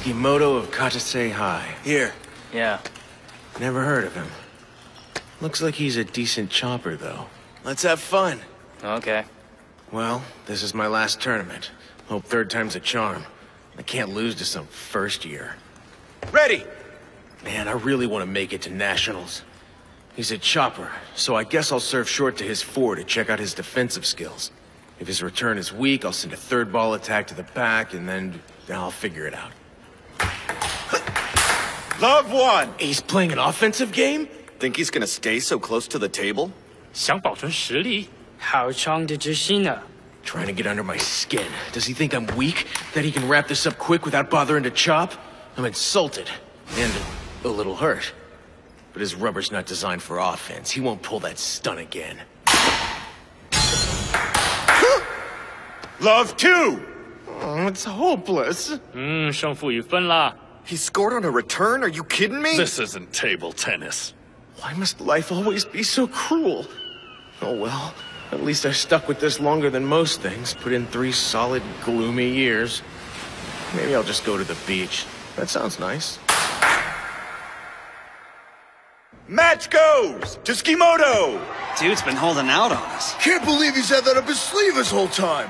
Tsukimoto of Katase High. Here. Yeah. Never heard of him. Looks like he's a decent chopper, though. Let's have fun. Okay. Well, this is my last tournament. Hope third time's a charm. I can't lose to some first year. Ready! Man, I really want to make it to Nationals. He's a chopper, so I guess I'll serve short to his four to check out his defensive skills. If his return is weak, I'll send a third ball attack to the back, and then, then I'll figure it out. Love one! He's playing an offensive game? Think he's gonna stay so close to the table? 想保存实力，好冲的之心呢？ Trying to get under my skin. Does he think I'm weak? That he can wrap this up quick without bothering to chop? I'm insulted. And a little hurt. But his rubber's not designed for offense. He won't pull that stunt again. Love two! Oh, it's hopeless. 嗯，胜负已分啦。 He scored on a return? Are you kidding me? This isn't table tennis. Why must life always be so cruel? Oh well, at least I stuck with this longer than most things. Put in three solid, gloomy years. Maybe I'll just go to the beach. That sounds nice. Match goes to Tsukimoto! Dude's been holding out on us. Can't believe he's had that up his sleeve this whole time.